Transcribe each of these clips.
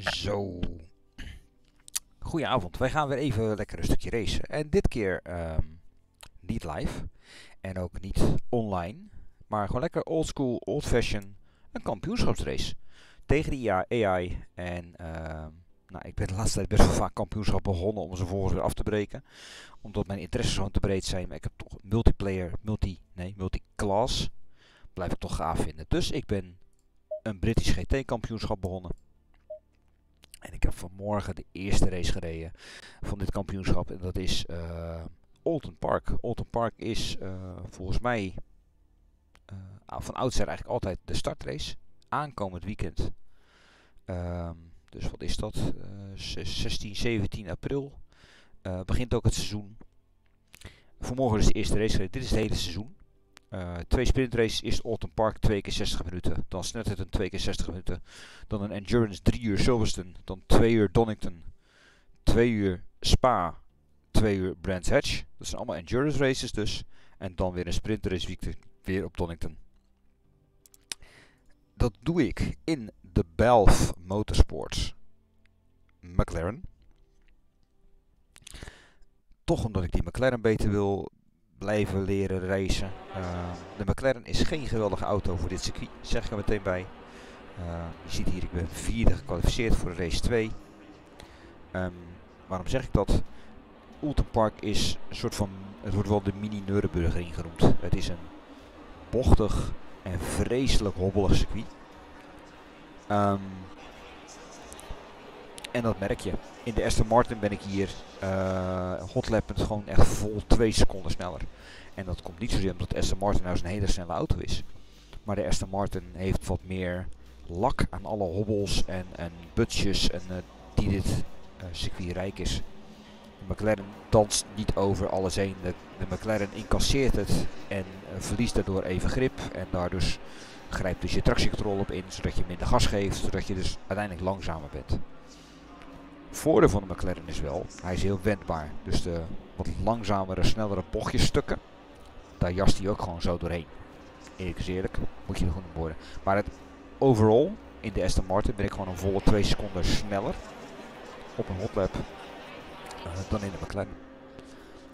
Zo. Goedenavond. Wij gaan weer even lekker een stukje racen. En dit keer ehm, niet live. En ook niet online. Maar gewoon lekker old school, old fashion. Een kampioenschapsrace. Tegen de AI. En ehm, nou, ik ben de laatste tijd best wel vaak kampioenschap begonnen om ze vervolgens weer af te breken. Omdat mijn interesses gewoon te breed zijn. Maar ik heb toch multiplayer, multi, nee, multiclass. Blijf ik toch gaaf vinden. Dus ik ben een British GT kampioenschap begonnen. En ik heb vanmorgen de eerste race gereden van dit kampioenschap. En dat is uh, Alton Park. Alton Park is uh, volgens mij uh, van oudsher eigenlijk altijd de startrace. Aankomend weekend. Um, dus wat is dat? 16, 17 april. begint ook het seizoen. Vanmorgen is de eerste race gereden. Dit is het hele seizoen. Uh, twee sprintraces, eerst Alton Park 2 keer 60 minuten, dan Snetterton 2 keer 60 minuten, dan een Endurance 3 uur Silverstone, dan 2 uur Donington, 2 uur Spa, 2 uur Brands Hatch. Dat zijn allemaal Endurance races dus. En dan weer een sprintrace weer op Donington. Dat doe ik in de Belf Motorsports McLaren. Toch omdat ik die McLaren beter wil, blijven leren racen. Uh, de McLaren is geen geweldige auto voor dit circuit, zeg ik er meteen bij. Uh, je ziet hier, ik ben vierde gekwalificeerd voor de race 2. Um, ehm, waarom zeg ik dat? Ulton Park is een soort van, het wordt wel de mini Nürburgring genoemd. Het is een bochtig en vreselijk hobbelig circuit. En dat merk je. In de Aston Martin ben ik hier uh, hotlappend gewoon echt vol 2 seconden sneller. En dat komt niet zozeer omdat de Aston Martin nou zo'n hele snelle auto is. Maar de Aston Martin heeft wat meer lak aan alle hobbels en, en butjes en, uh, die dit uh, circuit rijk is. De McLaren danst niet over alles heen. De, McLaren incasseert het en verliest daardoor even grip. En daardoor grijpt dus je tractiecontrole op in, zodat je minder gas geeft, zodat je dus uiteindelijk langzamer bent voordeel van de McLaren is wel, hij is heel wendbaar. Dus de wat langzamere, snellere bochtjesstukken, daar jast hij ook gewoon zo doorheen. Eerlijk is eerlijk, moet je er goed op worden. Maar het overall, in de Aston Martin ben ik gewoon een volle 2 seconden sneller op een hotlap uh, dan in de McLaren.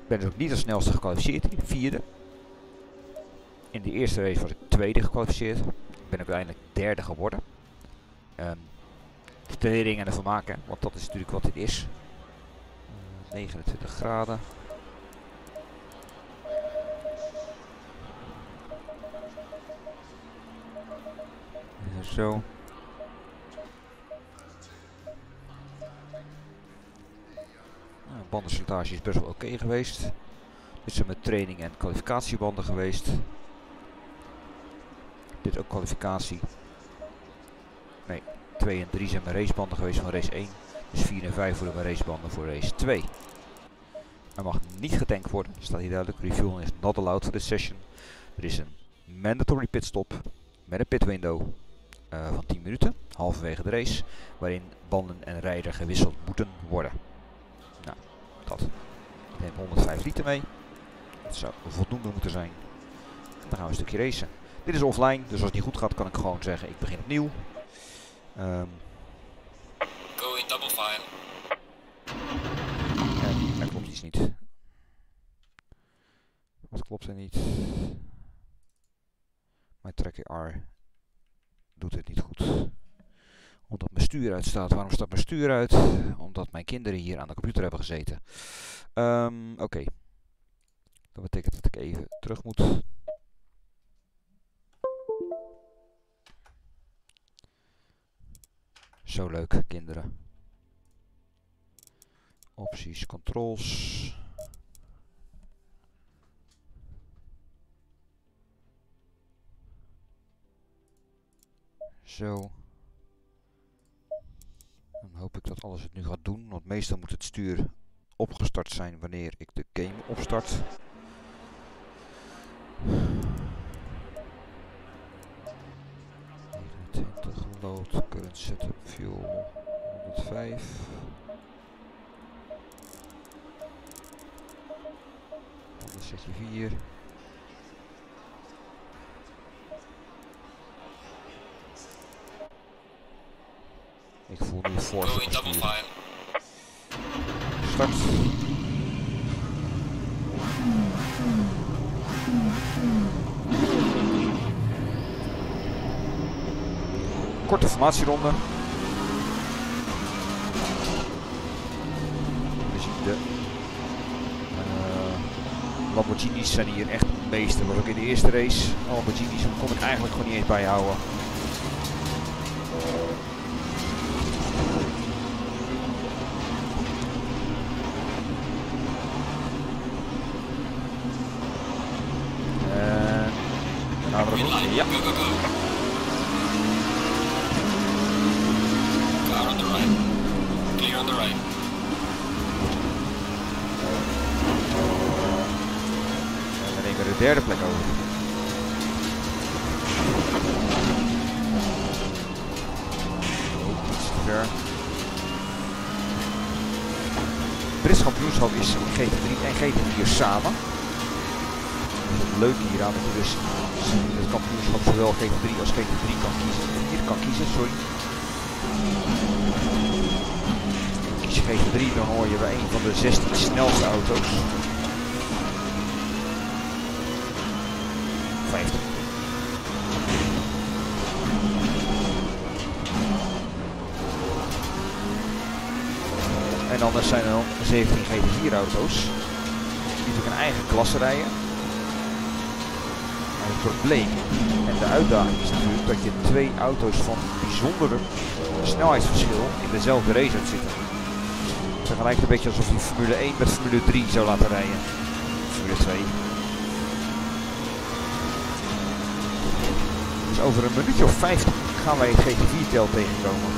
Ik ben dus ook niet als snelste gekwalificeerd, vierde. In de eerste race was ik tweede gekwalificeerd. Ik ben uiteindelijk derde geworden. Um, de training en ervan maken, want dat is natuurlijk wat dit is. 29 graden. Zo. Nou, is best wel oké geweest. Dit zijn met training en kwalificatiebanden geweest. Dit ook kwalificatie. Nee, 2 en 3 zijn mijn racebanden geweest van race 1. Dus 4 en 5 worden mijn racebanden voor race 2. Er mag niet getankt worden, staat hier duidelijk. Refueling is not allowed for this session. Er is een mandatory pitstop met een pit window uh, van 10 minuten, halverwege de race, waarin banden en rijder gewisseld moeten worden. Nou, dat. Ik neem 105 liter mee. Dat zou voldoende moeten zijn. Dan gaan we een stukje racen. Dit is offline, dus als het niet goed gaat kan ik gewoon zeggen ik begin opnieuw. Um, Go in double file. Ja, daar klopt iets niet. Wat klopt er niet? Mijn tracker R doet het niet goed. Omdat mijn stuur uitstaat. Waarom staat mijn stuur uit? Omdat mijn kinderen hier aan de computer hebben gezeten. Um, Oké. Okay. Dat betekent dat ik even terug moet. Zo leuk, kinderen. Opties, controls. Zo. Dan hoop ik dat alles het nu gaat doen, want meestal moet het stuur opgestart zijn wanneer ik de game opstart. Load current setup fuel 105 164 1 Ik voel nu file. Start. Korte formatieronde. We zien de eh, Lamborghinis zijn hier echt meester. Was ook in de eerste race. Lamborghinis kon ik eigenlijk gewoon niet eens bijhouden. En de uitdaging is natuurlijk dat je twee auto's van bijzondere snelheidsverschil in dezelfde race hebt zitten. Het een beetje alsof je Formule 1 met Formule 3 zou laten rijden. Formule 2. Dus over een minuutje of 50 gaan wij het GT4-tel tegenkomen.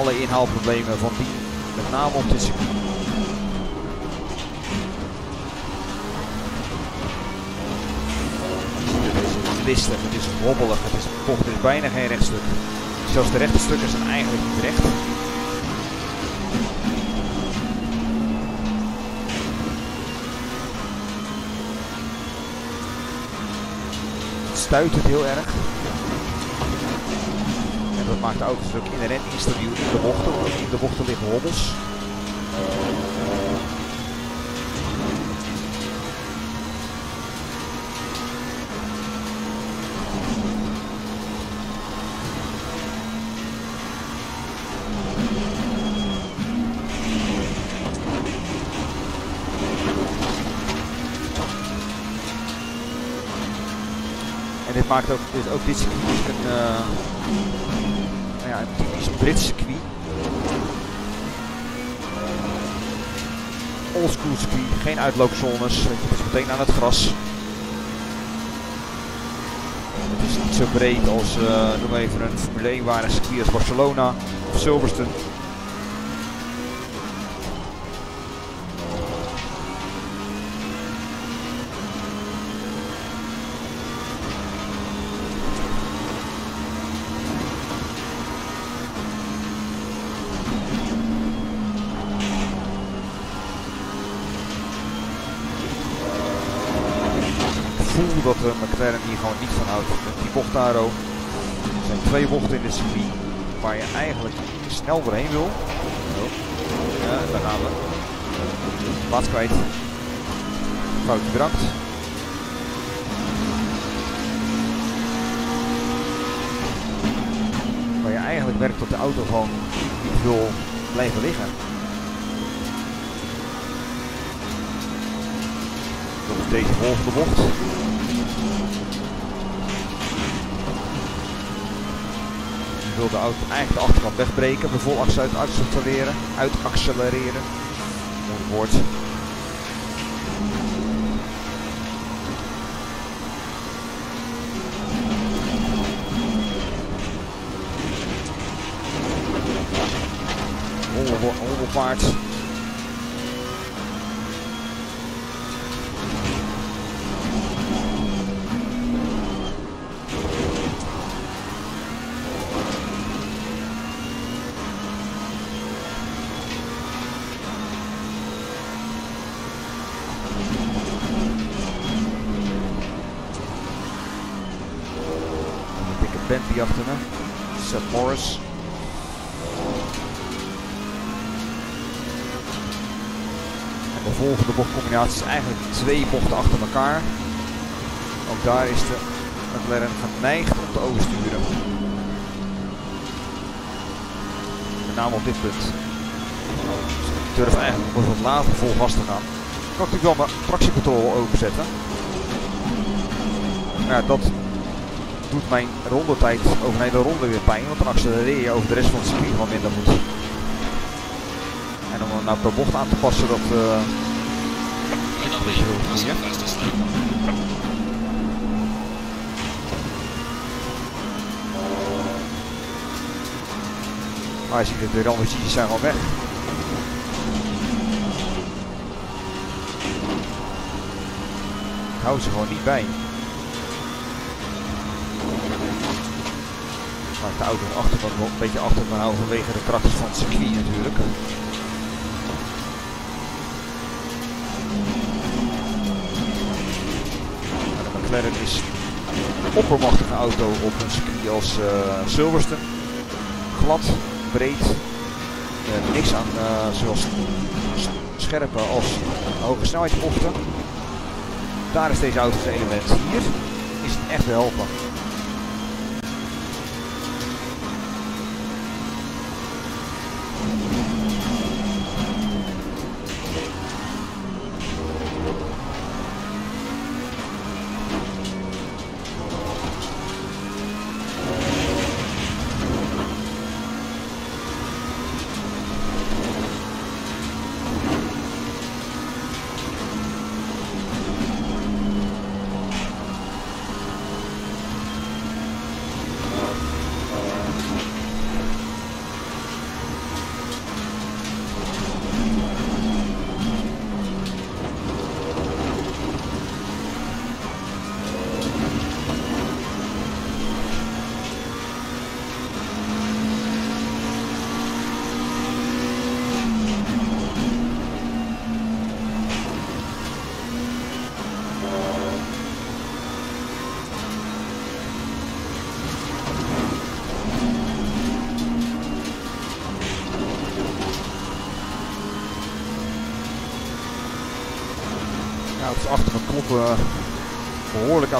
Alle inhaalproblemen van die, met name op dit circuit. Het is listig, het is wobbelig, het is bocht, is bijna geen rechtstuk. Zelfs de rechte stukken zijn eigenlijk niet recht. Het stuit het heel erg. Dat maakt de auto's ook inherent instabiel in de bochten. want In de bochten liggen hobbels. En dit maakt ook, dit, ook dit circuit is een, eh, Brits circuit. Oldschool circuit, geen uitloopzones, het is meteen aan het gras. Het is niet zo breed als, eh noem even een Formule 1 waardig circuit als Barcelona of Silverstone. Ik voel dat de McLaren hier gewoon niet van houdt. Met die bocht daar ook. Er zijn twee bochten in dit circuit waar je eigenlijk snel doorheen wil. Ja, daar gaan we. Plaats kwijt. Foutje bedankt. Waar je eigenlijk merkt dat de auto gewoon niet wil blijven liggen. Dat is deze volgende bocht. Wil de auto eigenlijk de achterkant wegbreken, vol uit accelereren, uit accelereren. Mooi woord. Volgende bochtcombinatie is eigenlijk twee bochten achter elkaar. Ook daar is de McLaren geneigd om te oversturen. Met name op dit punt. Ik durf eigenlijk nog wat later vol vast te gaan. Kan ik natuurlijk wel mijn tractiecontrole openzetten. Maar ja, dat doet mijn rondetijd over een hele ronde weer pijn. Want dan accelereer je over de rest van het circuit wat minder goed. En om hem nou per bocht aan te passen, dat... Uh, dat je fastest lap. Maar je ziet de zijn al weg. Ik hou ze gewoon niet bij. Maar de auto achter een beetje achter me houden vanwege de krachten van het circuit natuurlijk. Maar de McLaren is een oppermachtige auto op een circuit als uh, Silverstone. Glad, breed, uh, niks aan uh, zowel scherpe als hoge snelheidsbochten. Daar is deze auto zijn element. Hier is het echt te helpen.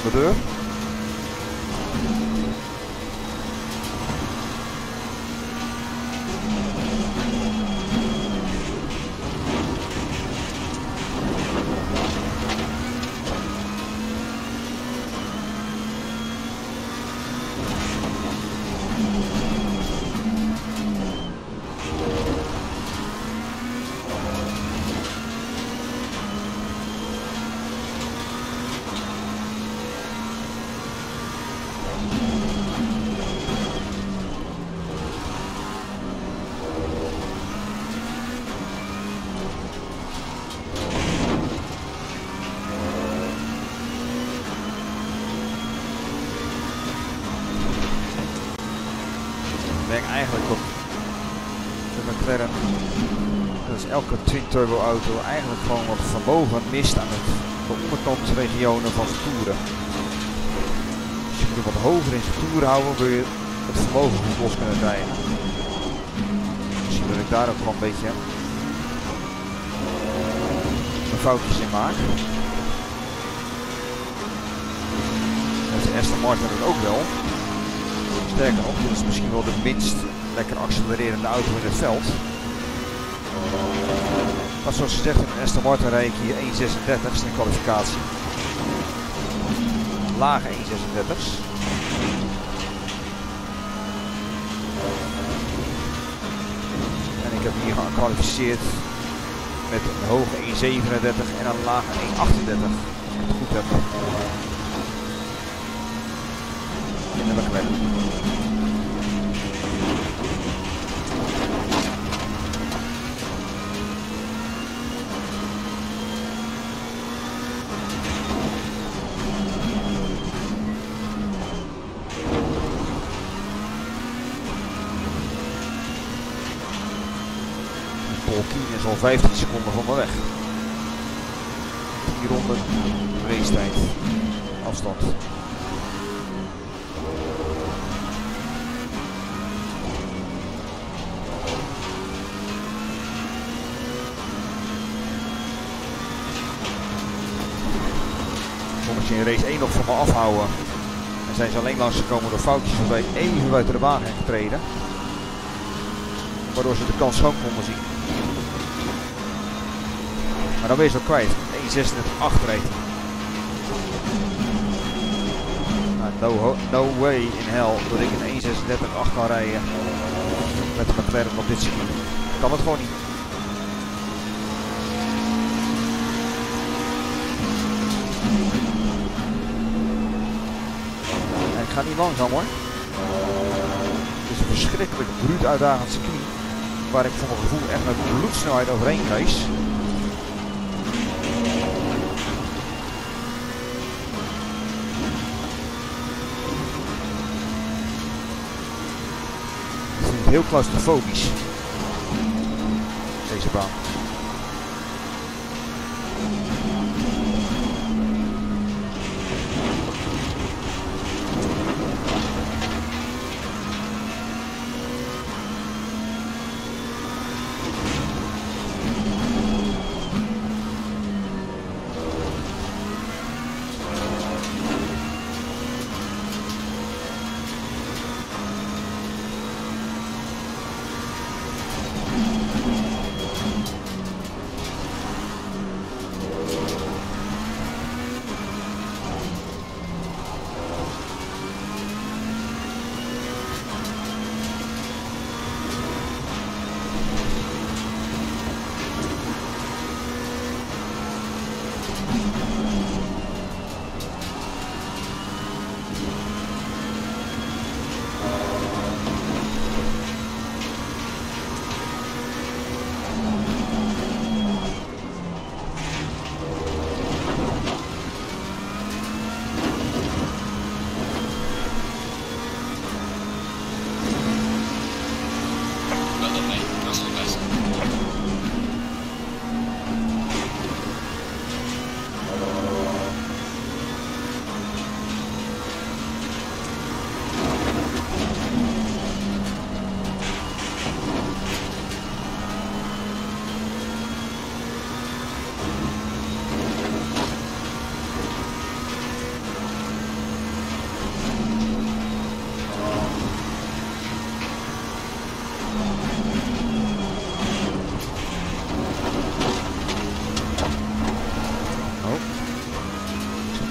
Aan de. Elke twin turbo auto, eigenlijk gewoon wat vermogen mist aan het, de van zijn toeren. Dus je moet wat hoger in zijn toeren houden, wil je het vermogen goed los kunnen krijgen. Misschien dat ik daar ook gewoon een beetje mijn foutjes in maak. En de Aston Martin het ook wel. Sterker nog, dit is misschien wel de minst lekker accelererende auto in het veld. Maar zoals gezegd, in een Aston Martin hier 1.36 in de kwalificatie. Lage 1.36's. En ik heb hier gekwalificeerd met een hoge 1.37 en een lage 1.38. Als ik het goed heb. In de. 15 seconden van me weg. 10 ronden race tijd. Afstand. Konden je in race 1 nog van me afhouden. En zijn ze alleen langs gekomen door foutjes omdat even buiten de baan heen getreden. Waardoor ze de kans schoon konden zien. Dan ben je al kwijt. 1.36.8 reed hij. Nou, no, no way in hell dat ik een 1.36.8 kan rijden met de McLaren op dit circuit. Kan het gewoon niet. Ik ga niet langzaam hoor. Het is een verschrikkelijk bruut uitdagend circuit. Waar ik voor mijn gevoel echt met bloedsnelheid overheen race. Heel claustrofobisch. Deze baan.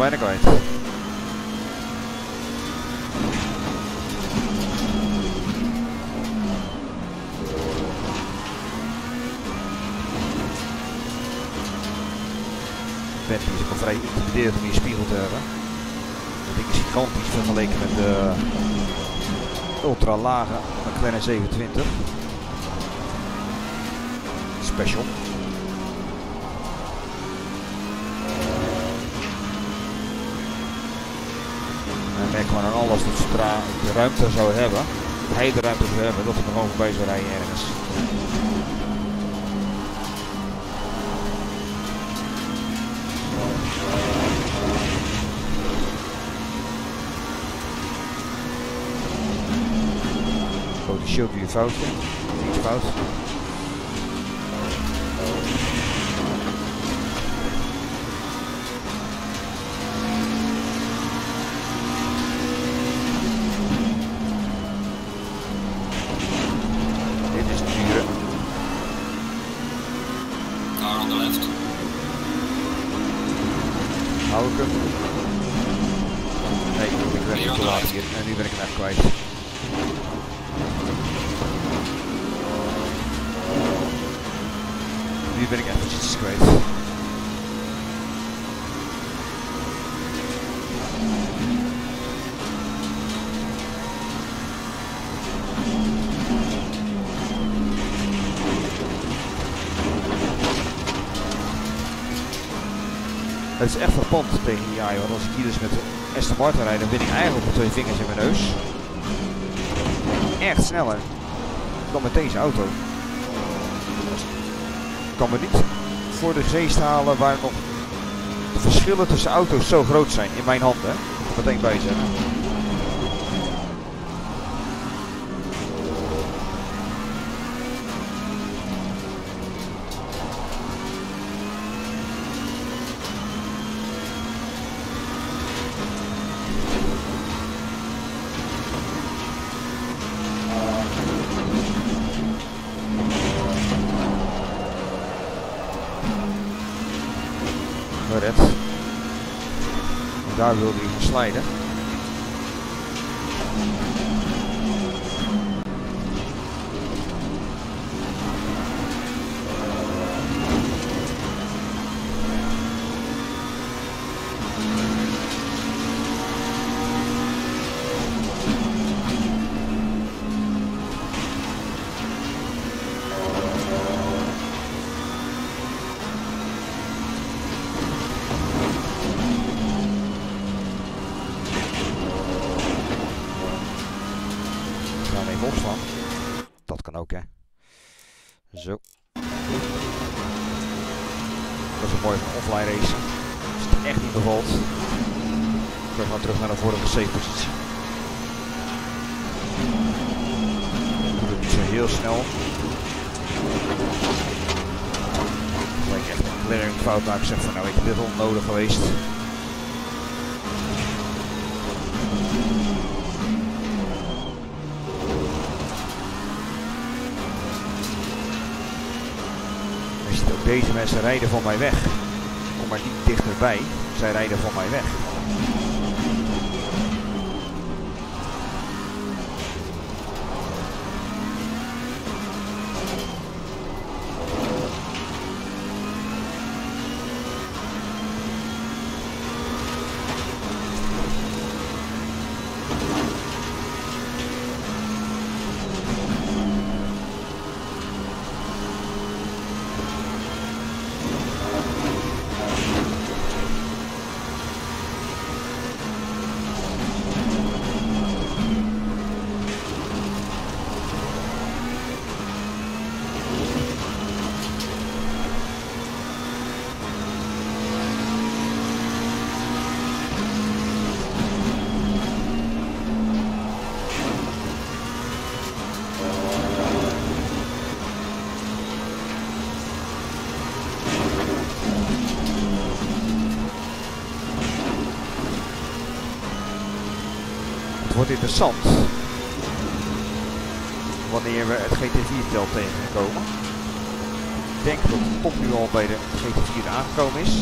Bijna kwijt. Bentley is ook wel vrij intimiderend om je spiegel te hebben. Dat ding is gigantisch vergeleken met de ultra lage McLaren 27. Special. Zodra ik de ruimte zou hebben, hij de ruimte zou hebben, dat ik er gewoon voorbij zou rijden ergens. Potentieel doe je een foutje, iets fout. Tegen die AI, want als ik hier dus met Aston Martin rijd, dan win ik eigenlijk met twee vingers in mijn neus. Echt sneller dan met deze auto. Ik kan me niet voor de geest halen waar nog de verschillen tussen auto's zo groot zijn in mijn handen. Mensen rijden van mij weg. Kom maar niet dichterbij. Zij rijden van mij weg. Het wordt interessant wanneer we het GT4-tel tegenkomen. Ik denk dat de top nu al bij de GT4 aangekomen is.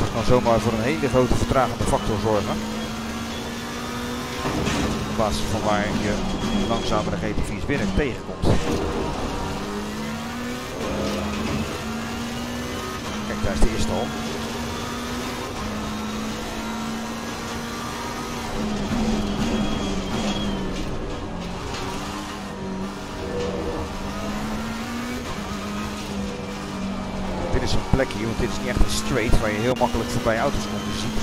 Dat kan zomaar voor een hele grote vertragende factor zorgen. Op basis van waar je langzamer de GT4's binnen tegenkomt. Kijk, daar is de eerste al. Dit plekje, want dit is niet echt een straight waar je heel makkelijk voorbij auto's komt. Je ziet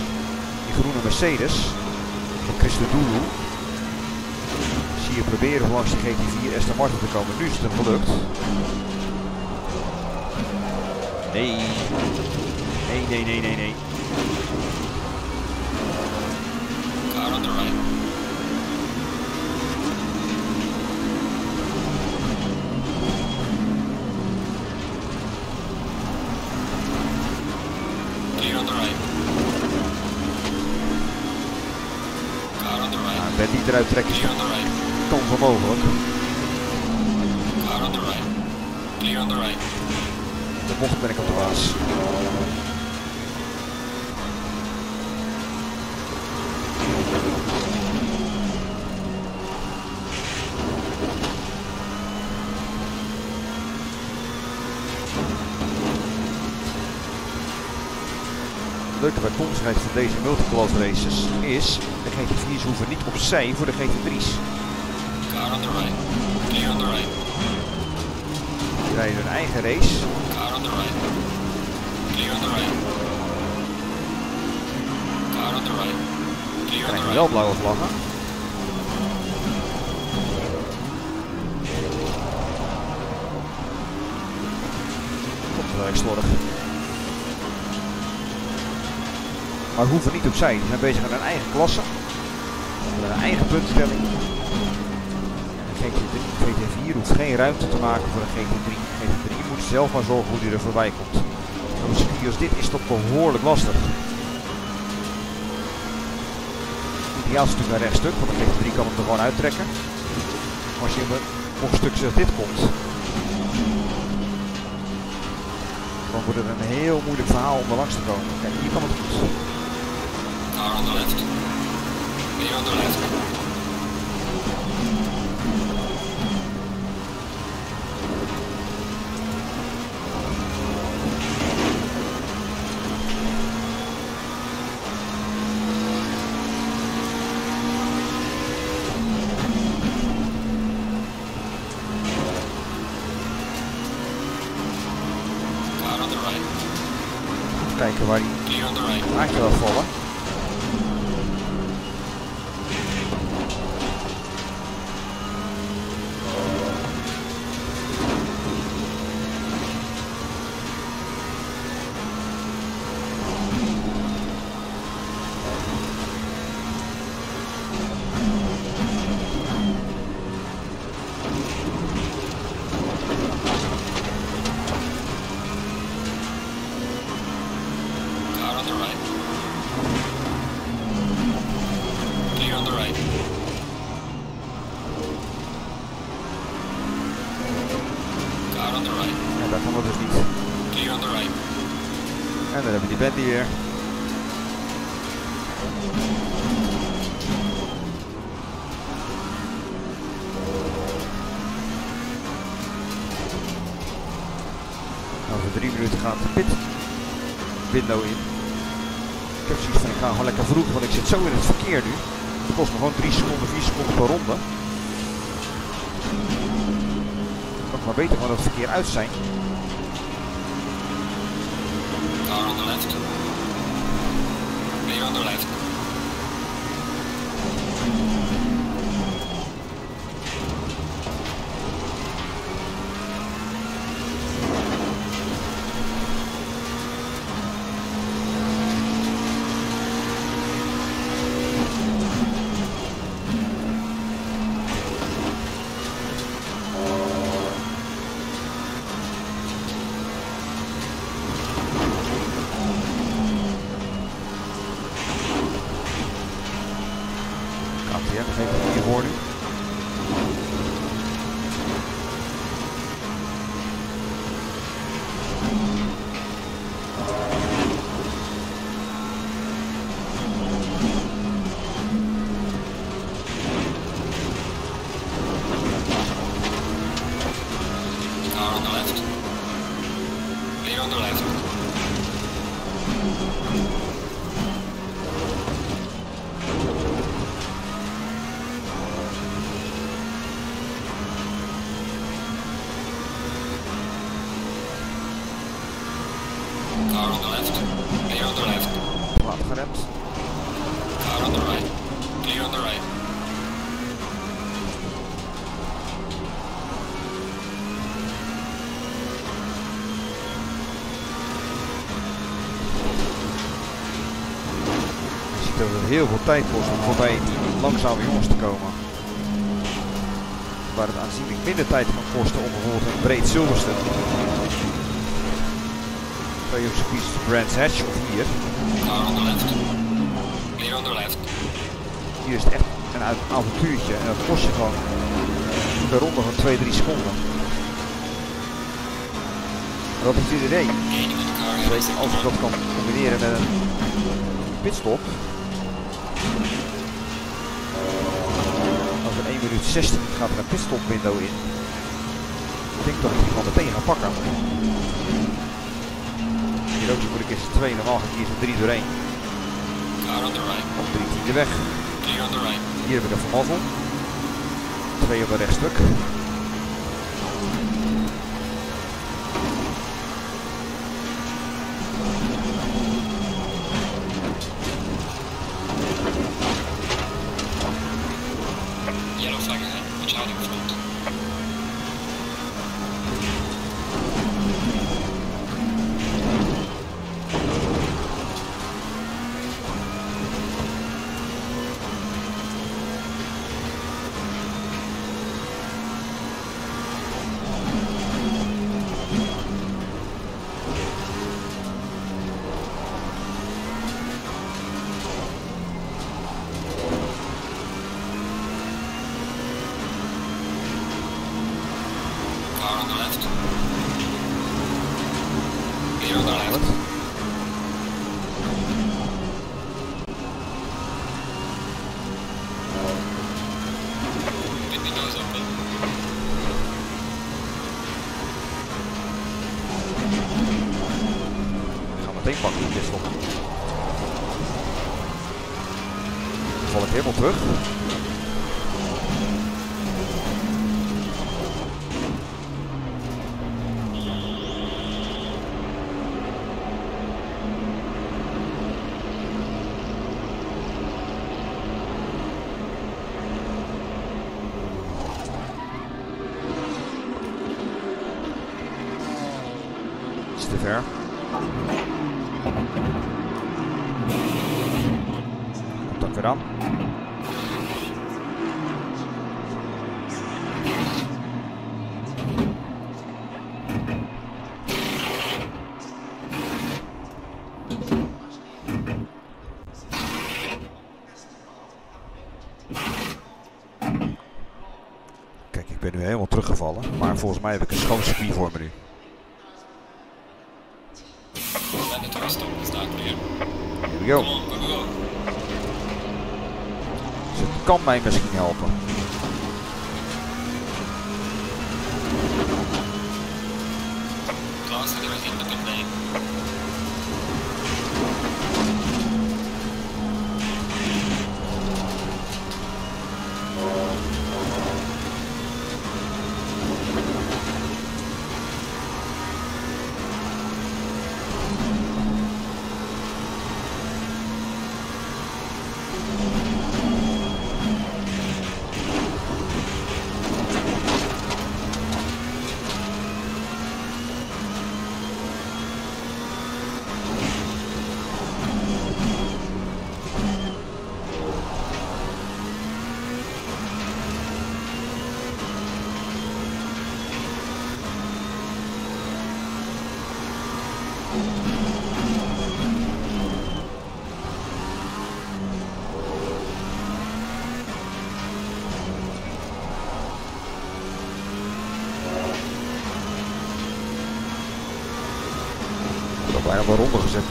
die groene Mercedes van Christen Doulu. Zie je proberen langs die GT4 Aston Martin te komen. Nu is het hem gelukt. Nee. Nee, nee, nee, nee, nee. Car on the right. Clear on the right. Car on the Nou, right. ik ben niet eruit trekken is Clear on the right. kans onmogelijk. Car on the right. Clear on the right. De bocht ben ik op de baas. Het leuke bijkomstigheid van deze multiclass races is, de GT4's hoeven niet opzij voor de GT3's. Car on the right. Clear on the right. Die rijden hun eigen race Car on the right. Clear on the right. Car on the right. Clear on krijgen the wel right. blauwe vlaggen. Komt wel erg slordig. Maar hoeven niet opzij. Die zijn bezig met hun eigen klasse. Met een eigen puntstelling. En de GT3, GT4 hoeft geen ruimte te maken voor een GT3. GT3 moet zelf maar zorgen hoe die er voorbij komt. Op een dit is dat behoorlijk lastig. Ideaal is natuurlijk een rechtstuk, want de GT3 kan hem er gewoon uittrekken. Maar als je een- op een stuk zoals dit komt, dan wordt het een heel moeilijk verhaal om er langs te komen. Kijk, hier kan het goed. Car on the left. Be on the left. On the right. En dat kan het dus niet. Clear on the right. En dan hebben we die Bentley weer. Over drie minuten gaat de pit window in. Ik heb zoiets van ik ga gewoon lekker vroeg, want ik zit zo in het verkeer nu. Het kost me gewoon 3 seconden, 4 seconden per ronde. Ik kan maar beter gewoon het verkeer uit zijn. KTM geeft het hier voor nu. Car on the left. Clear on the left. Car on the left. Clear on the left. Laat geremd. Car on the right. Clear on the right. Je ziet dat het heel veel tijd kost om voorbij die langzame jongens te komen. Waar het aanzienlijk minder tijd kan kosten om bijvoorbeeld een breed Silverstone. Bij je op circuit Brands Hatch of hier. Hier is het echt een avontuurtje en dat kost je gewoon ronde van 2-3 seconden. En dat is het als je dat kan combineren met een pitstop. Minuut 16 gaat er een pitstop window in. Ik denk dat ik die gewoon meteen ga pakken. Hier ook moet ik eens 2, normaal ga ik hier zo'n 3 doorheen. Car on the right. Om 3 tiende weg. Clear on the right. Hier heb ik een mazzel. 2 op een rechtstuk. Te ver. Kijk, ik ben nu helemaal teruggevallen, maar volgens mij heb ik een schoon circuit voor me nu. Mandatory stop is not clear. Here we go. Come on, go, go, go. Dus het kan mij misschien helpen.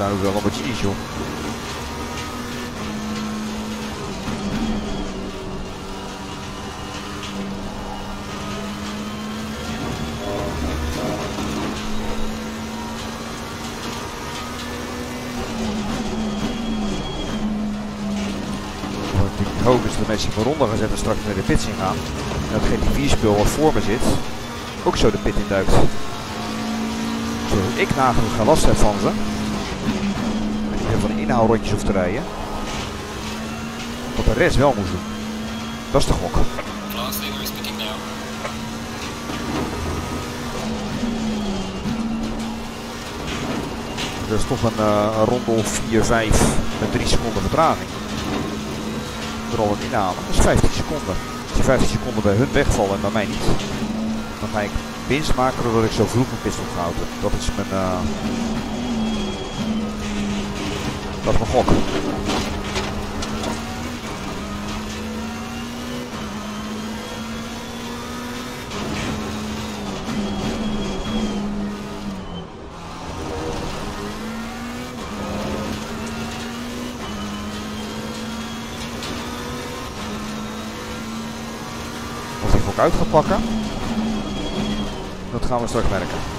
Naar wel joh. Wat ik hoop is dat de mensen ronde gaan zetten straks naar de pits in gaan. En dat GT4-spul wat voor me zit, ook zo de pit in duikt. Zodat ik nagenoeg geen last heb van ze. Van de inhaalrondjes hoef te rijden. Wat de rest wel moet doen. Dat is de gok. Dat is toch een, eh, een ronde of 4, 5 met 3 seconden vertraging. Door al het inhalen. Is 15 seconden. Als die 15 seconden bij hun wegvallen en bij mij niet. Dan ga ik winst maken doordat ik zo vroeg mijn pistol houden. Dat is mijn... eh, dat is mijn gok. Of die gok uit pakken. Dat gaan we straks merken.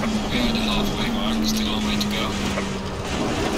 We are at the halfway mark, still a long way to go.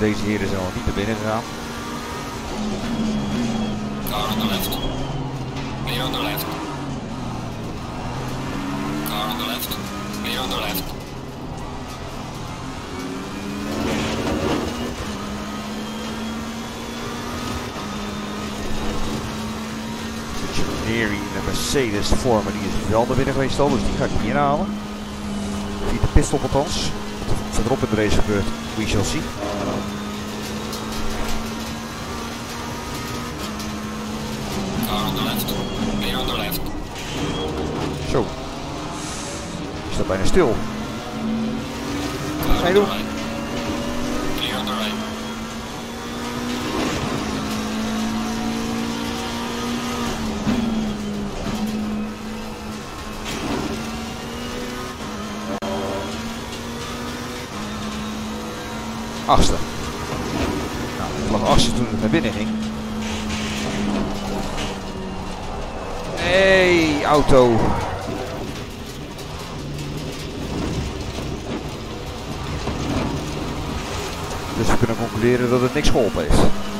Jammer, deze heren zijn nog niet naar binnen gegaan. Car on the left. Clear on the left. Car on the left. Clear on the left. Neri in de Mercedes vormen, die is wel naar binnen geweest al, dus die ga ik niet inhalen. Via de pitstop althans. Wat er verderop in de race gebeurt, we shall see. Car on the left. Clear on the left. Zo. Dat bijna stil? Ga je doen? Achtste. Nou, het lag achtste toen het naar binnen ging. Hey, auto. Dus we kunnen concluderen dat het niks geholpen heeft.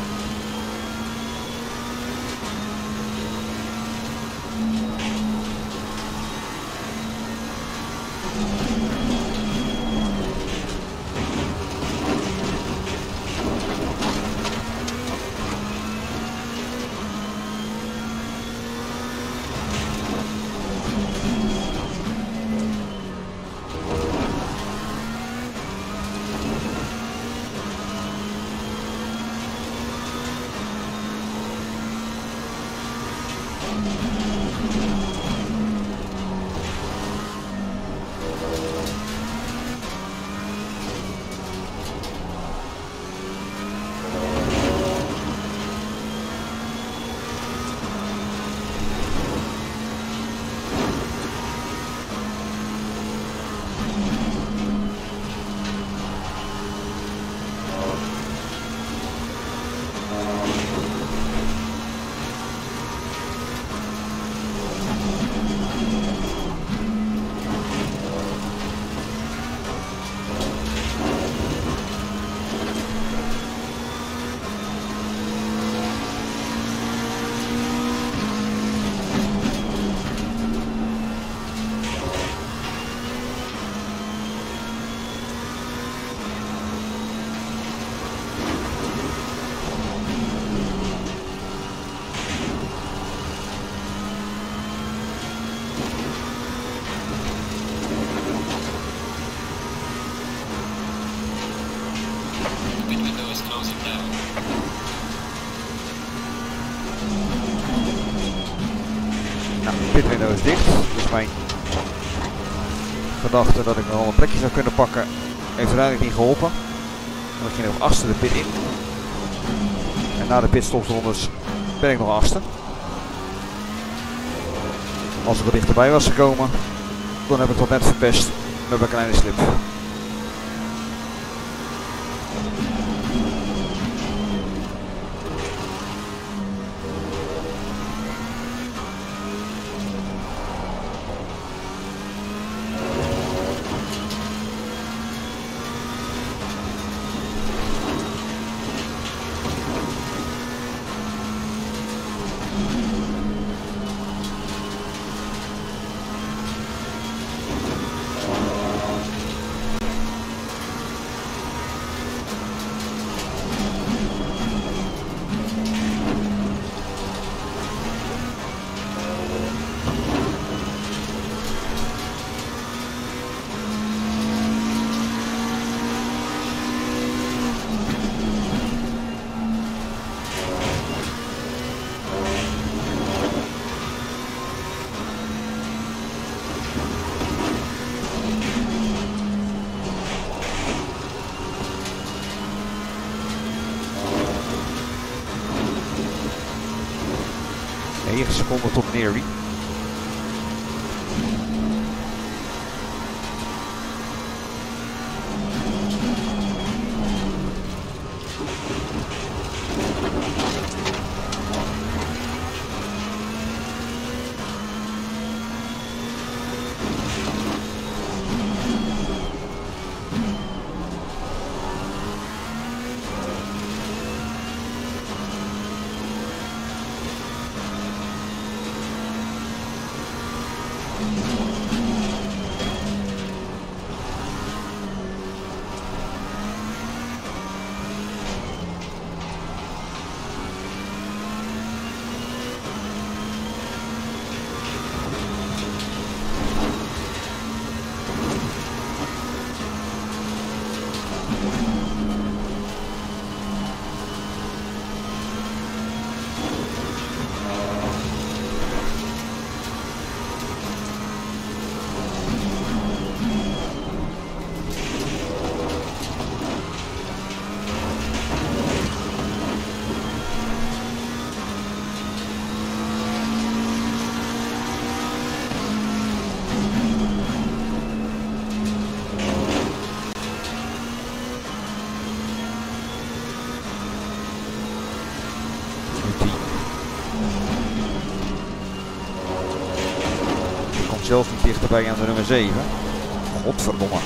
Mijn gedachte dat ik nog wel een plekje zou kunnen pakken heeft uiteindelijk niet geholpen. Ging ik nog achtste de pit in. En na de pitstoprondes ben ik nog achtste. Als ik er dichterbij was gekomen, dan heb ik het net verpest met mijn kleine slip. Dichterbij aan de nummer 7. Godverdomme.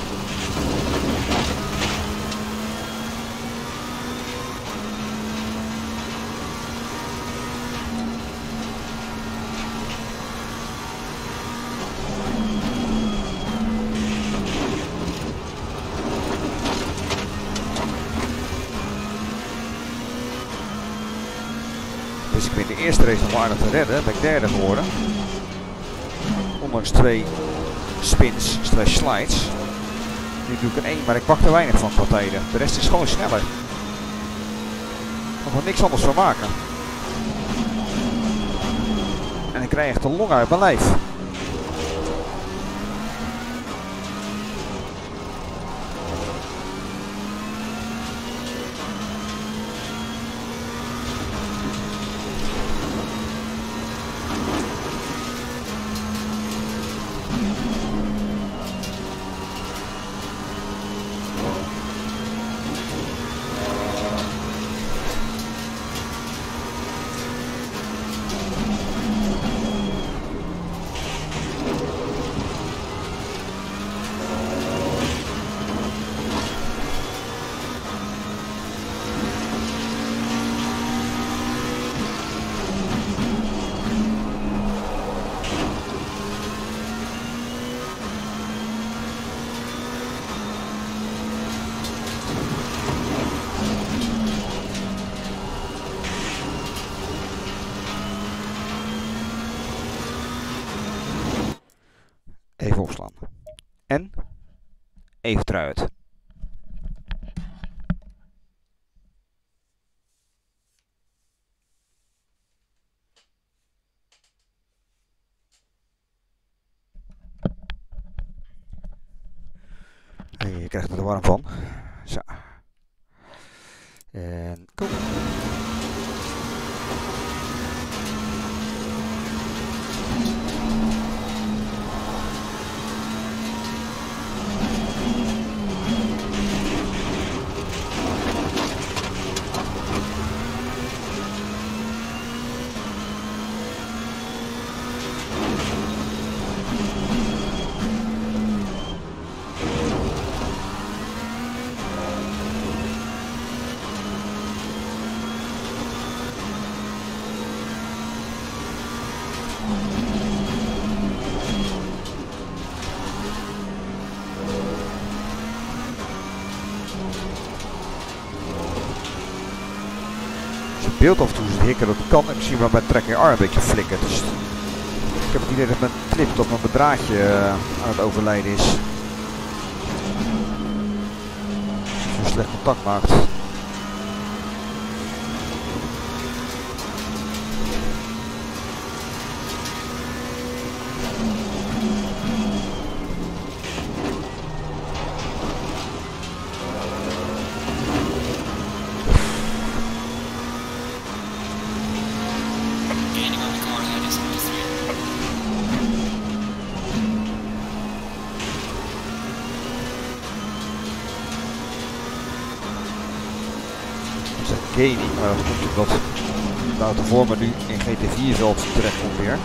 Dus ik ben de eerste race nog aardig te redden. Ben derde geworden ondanks twee spins slash slides. Nu doe ik een 1, maar ik pak er weinig van qua tijden. De rest is gewoon sneller. Ik kan er niks anders van maken. En ik krijg echt een long uit mijn lijf. even eruit. Je krijgt er warm van. Beeld af en toe ziet hikken, dat kan en misschien wel mijn tracking arm een beetje flikkert. Dus ik heb het idee dat mijn clip tot mijn draadje eh, aan het overlijden is. Zo slecht contact maakt. Zeg gaming, maar dat komt omdat voor me nu in GT4 veld terecht komt weer.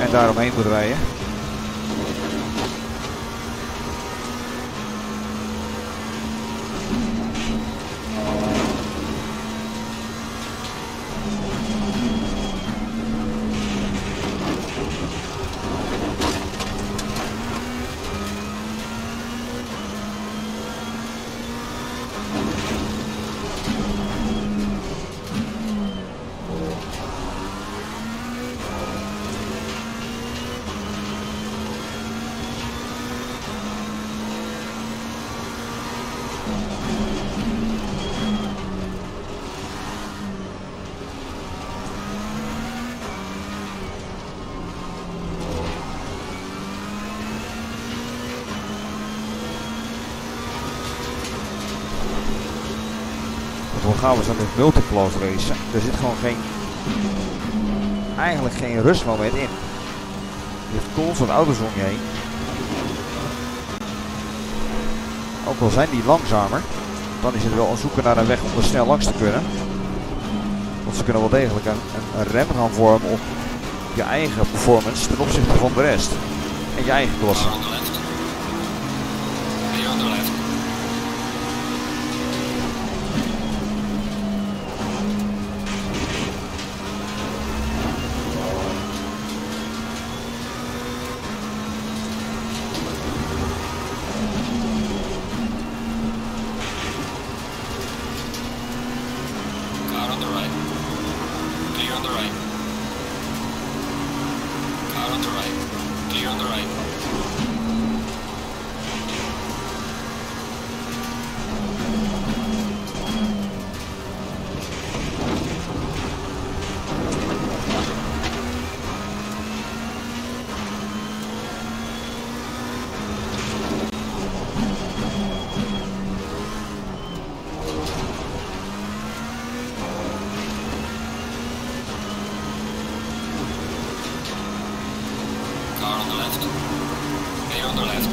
En daaromheen moet rijden. Multiclass racen? Er zit gewoon geen, eigenlijk geen rustmoment in. Je hebt constant auto's om je heen. Ook al zijn die langzamer, dan is het wel een zoeken naar een weg om er snel langs te kunnen. Want ze kunnen wel degelijk een, een rem gaan vormen op je eigen performance ten opzichte van de rest. En je eigen klasse. Car on the left. Clear on the left. Car on the right. Clear on the right. Car on the right. Clear on the right. Car on the left. Clear on the left.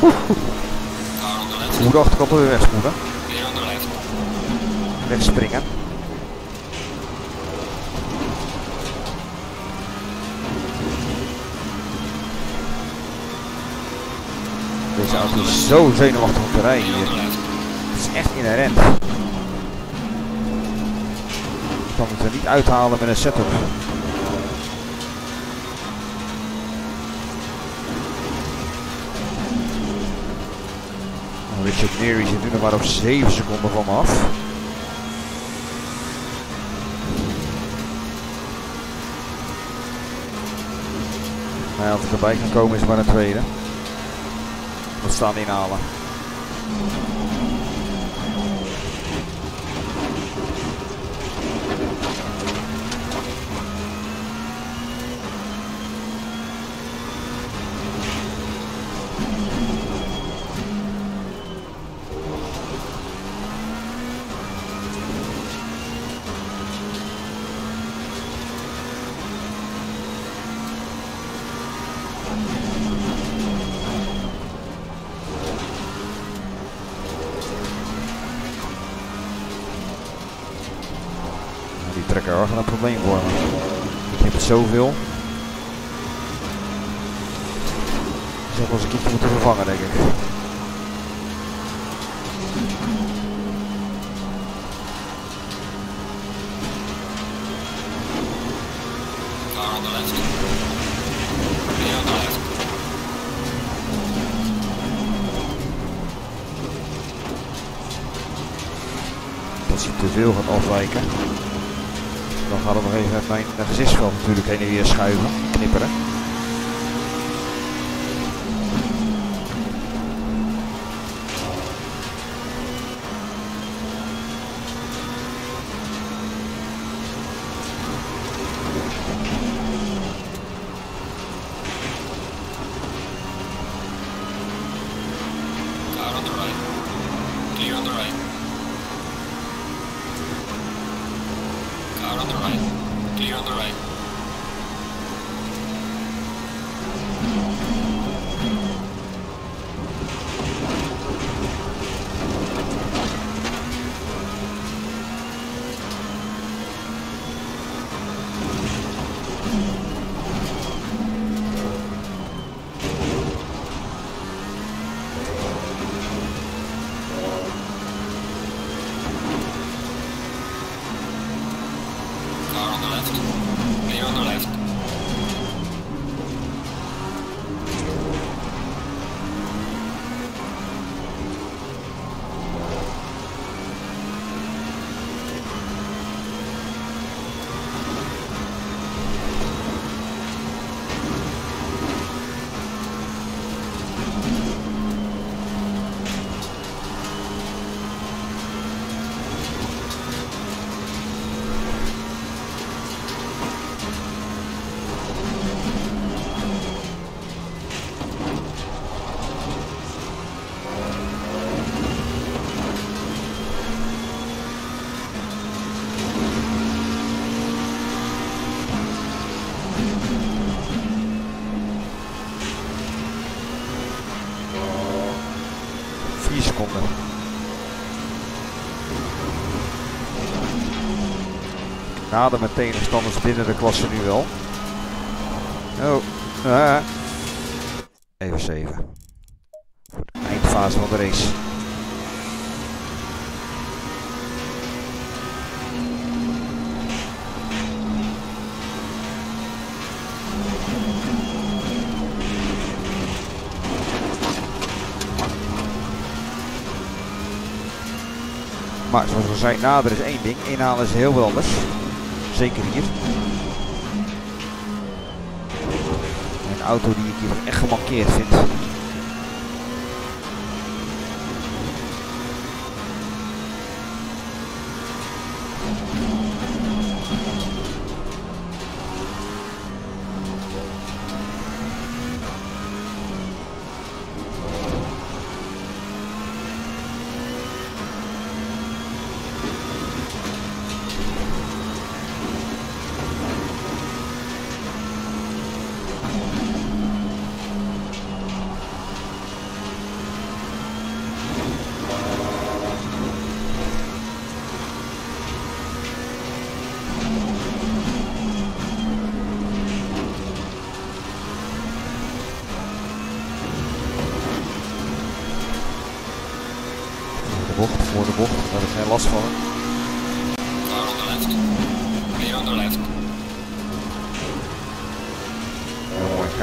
Car on the left. Hoe de achterkant weer wegspoelen. Wegspringen. Deze auto is zo zenuwachtig rijden Clear on hier. Het is echt inherent. Je kan het er niet uithalen met een setup. Dan wist je St. Mary zit nu nog maar op 7 seconden van af. Maar ja, als ik erbij kan komen is maar een tweede. Wat staan inhalen. Nou, die probleem worden. Ik heb het zoveel. Ik een moeten vervangen, denk ik. Als hij te veel gaat afwijken, gaat het nog even mijn eh, gezichtsveld natuurlijk heen en weer schuiven, knipperen. Car on the right. Clear on the right. Car on the right. Clear on the right. Car on the left. Clear on the left. Vier seconden. Ik nader mijn tegenstanders binnen de klasse nu wel. Oh. Ah. Even 7. Voor de eindfase van de race. Maar zoals we zei, nader is één ding. Inhalen is heel wat anders. Zeker hier. Een auto die ik hier echt gemankeerd vind.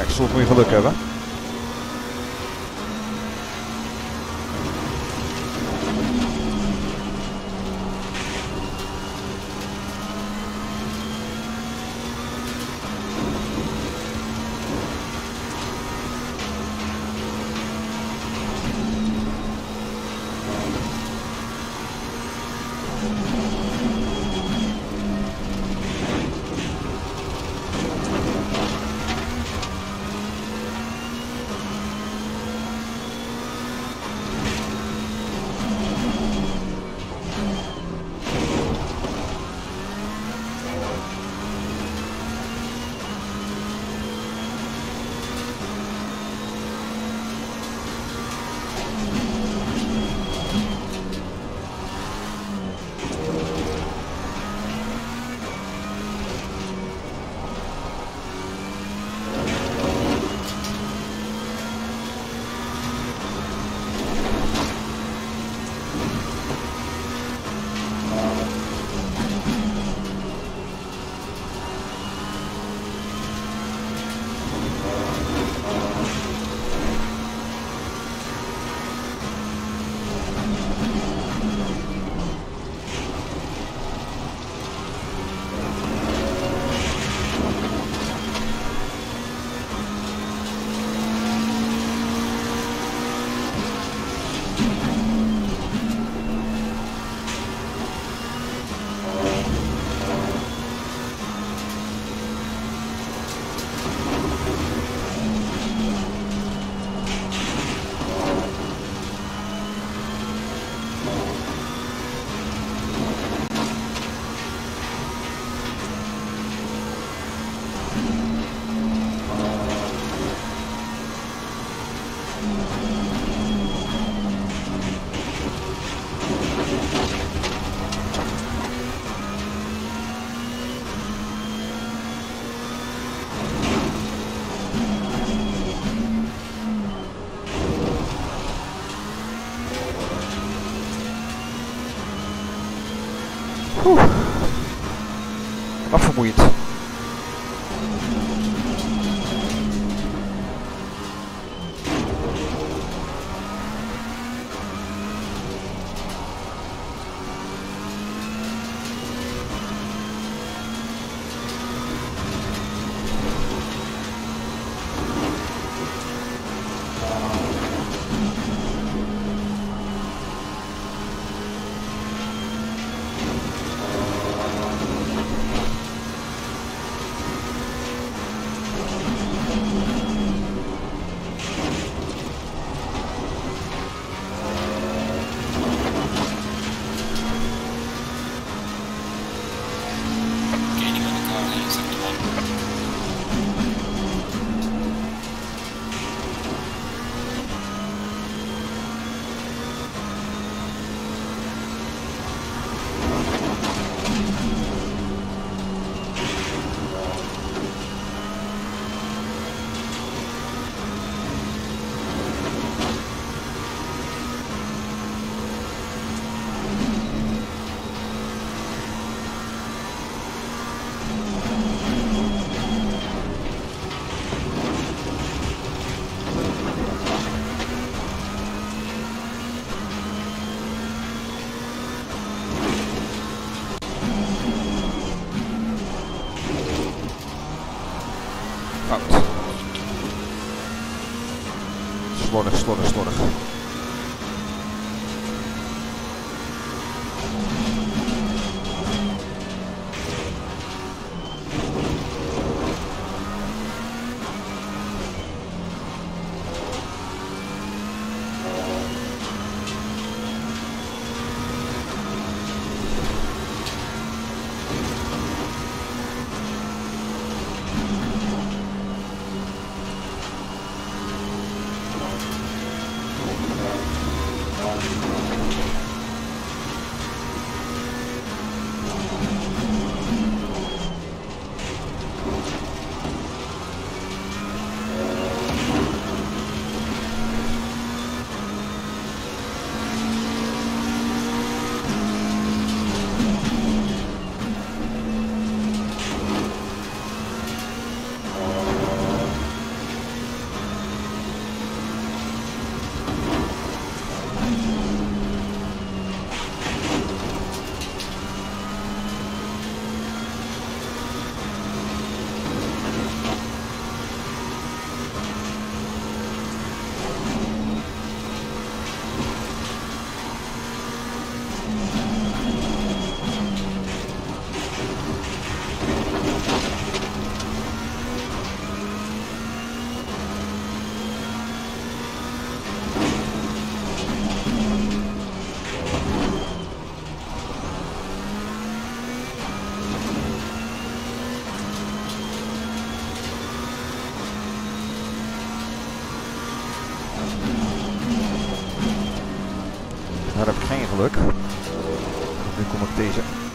Kijk, soms moet je geluk hebben. Wat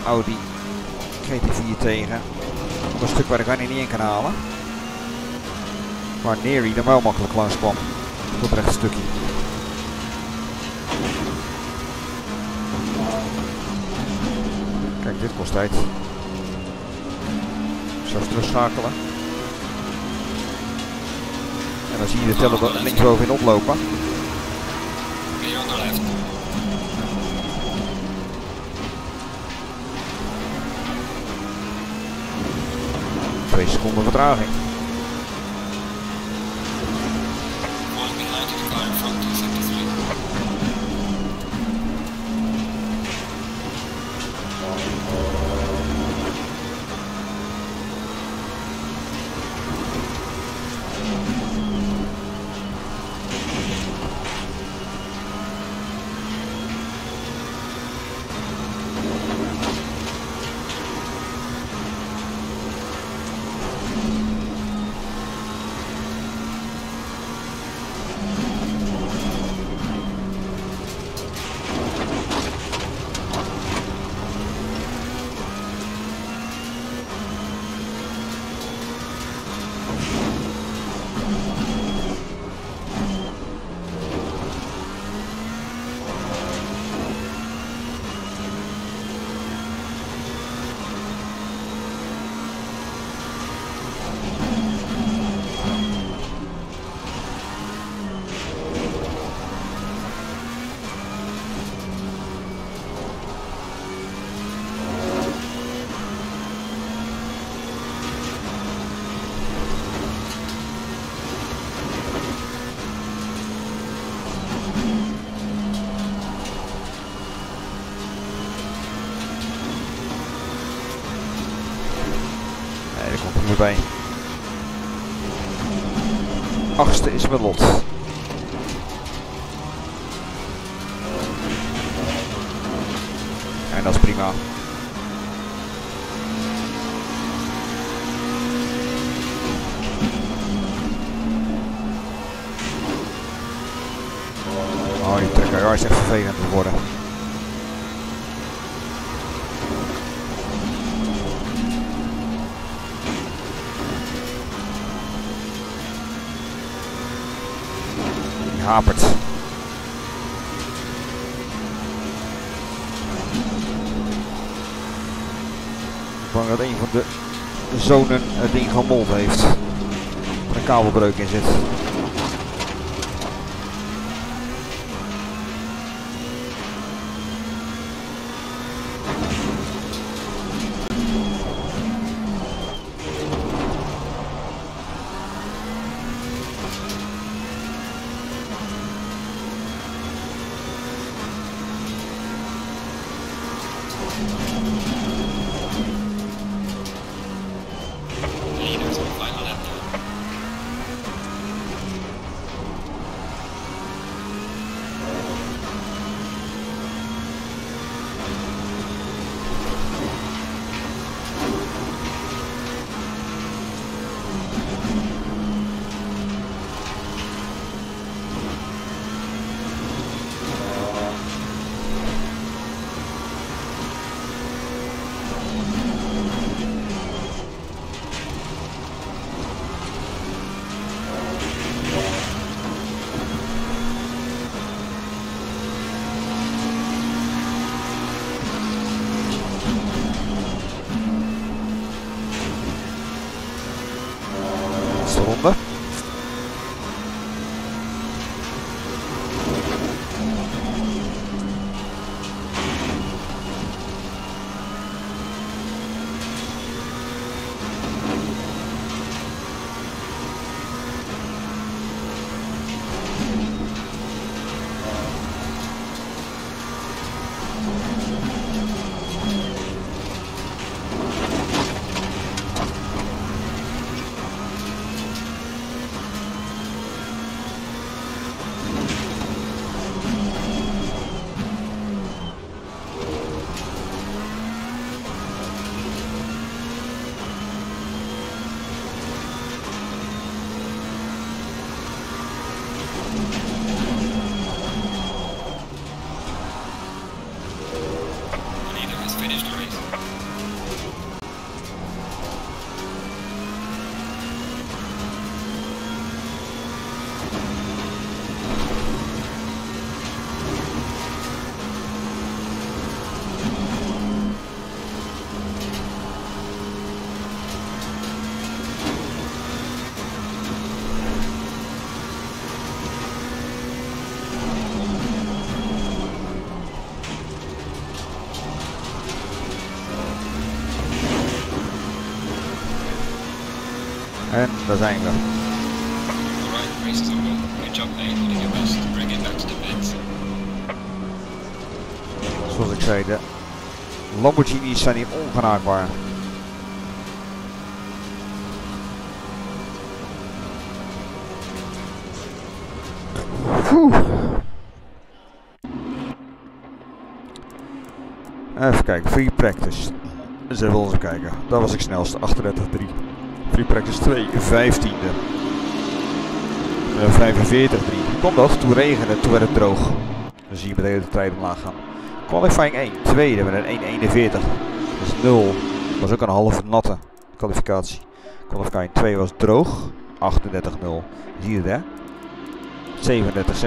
Audi GT4 tegen. Op een stuk waar ik niet in kan halen. Waar Neri dan wel makkelijk langs kwam. Op het rechte stukje. Kijk, dit kost tijd. Zelfs terugschakelen. En dan zie je de teller linksbovenin oplopen. Twee seconden Is mijn lot. En dat is prima. Oh, die trekker is echt vervelend geworden. Die hapert. Ik ben bang dat een van de zonen het ding gemold heeft. Een kabelbreuk in zit. En daar zijn we. Alright, race is over. Good job, mate. You did your best to bring it back to the pits. Zoals ik zei, de Lamborghinis zijn hier ongenaakbaar. Oeh. Even kijken, free practice. Dus even kijken. Daar was ik snelste, 38-3. Free practice 2, 15e. Uh, 45-3. Kon dat? Toen regende, toen werd het droog. Dan zie je meteen de tijd omlaag gaan. Qualifying 1, tweede met een 1.41. Dus 0. Was ook een halve natte kwalificatie. Qualifying 2 was droog. 38-0. Zie je het hè?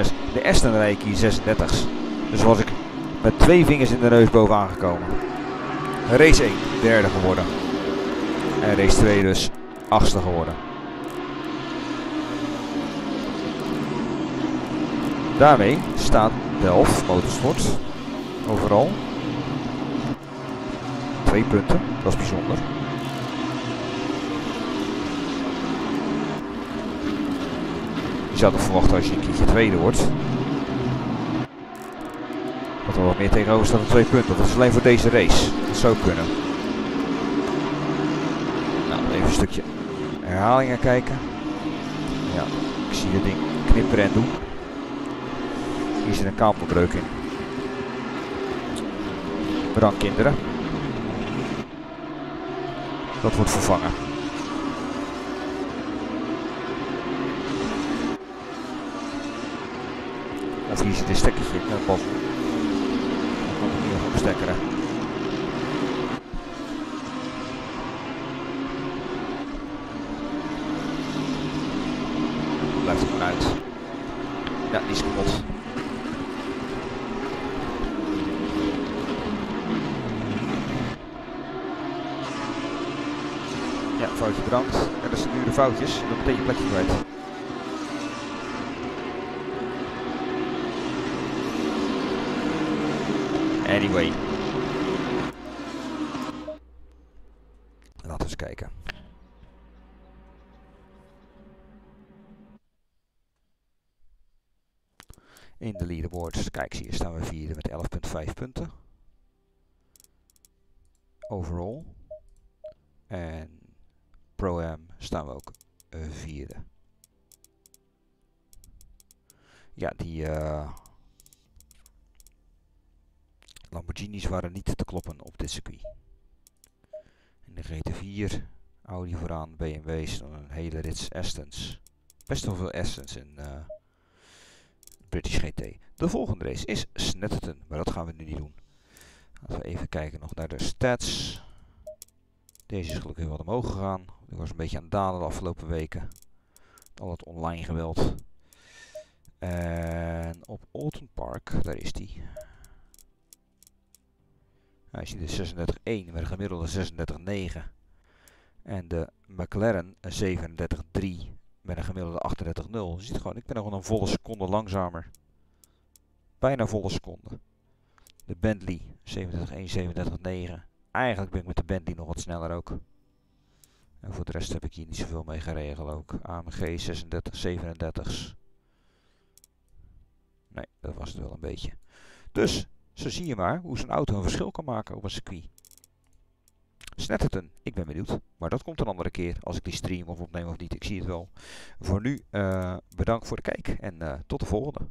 37-6. De Aston reed hier 36. Dus was ik met twee vingers in de neus bovenaan gekomen. Race 1, derde geworden. En race 2 dus achtste geworden. Daarmee staat Delft Motorsport overal. Twee punten, dat is bijzonder. Je zou toch verwachten als je een keertje tweede wordt. Dat er wat meer tegenover staat dan twee punten. Dat is alleen voor deze race. Dat zou kunnen. Nou, even een stukje herhalingen kijken. Ja, ik zie het ding knipperen en doen. Hier zit een kabelbreuk in. Bedankt kinderen. Dat wordt vervangen. Of hier zit een stekkertje in, dat pas. Dan kan ik hier nog stekkeren. Blijft er gewoon uit. Ja, die is kapot. Ja, foutje bedankt. En dat zijn dure foutjes. Dan meteen je plekje kwijt. Anyway. Laten we eens kijken. In kijk hier staan we vierde met 11,5 punten. Overall. En Pro-Am staan we ook vierde. Ja, die eh, Lamborghinis waren niet te kloppen op dit circuit. In de GT4, Audi vooraan, BMW's, dan een hele rits Astons. Best wel veel Astons in uh, British GT. De volgende race is Snetterton, maar dat gaan we nu niet doen. Laten we even kijken nog naar de stats. Deze is gelukkig wat omhoog gegaan. Die was een beetje aan het dalen de afgelopen weken. Al het online geweld. En op Alton Park, daar is die. Hij ziet de 36.1 met een gemiddelde 36.9. En de McLaren 37.3 met een gemiddelde 38.0. Je ziet gewoon, ik ben nog een volle seconde langzamer. Bijna volle seconde. De Bentley 37.1, 37.9. Eigenlijk ben ik met de Bentley nog wat sneller ook. En voor de rest heb ik hier niet zoveel mee geregeld ook. AMG 36, 37. Nee, dat was het wel een beetje. Dus, zo zie je maar hoe zo'n auto een verschil kan maken op een circuit. Snetterton, ik ben benieuwd. Maar dat komt een andere keer als ik die stream of opneem of niet. Ik zie het wel. Voor nu, uh, bedankt voor de kijk en uh, tot de volgende.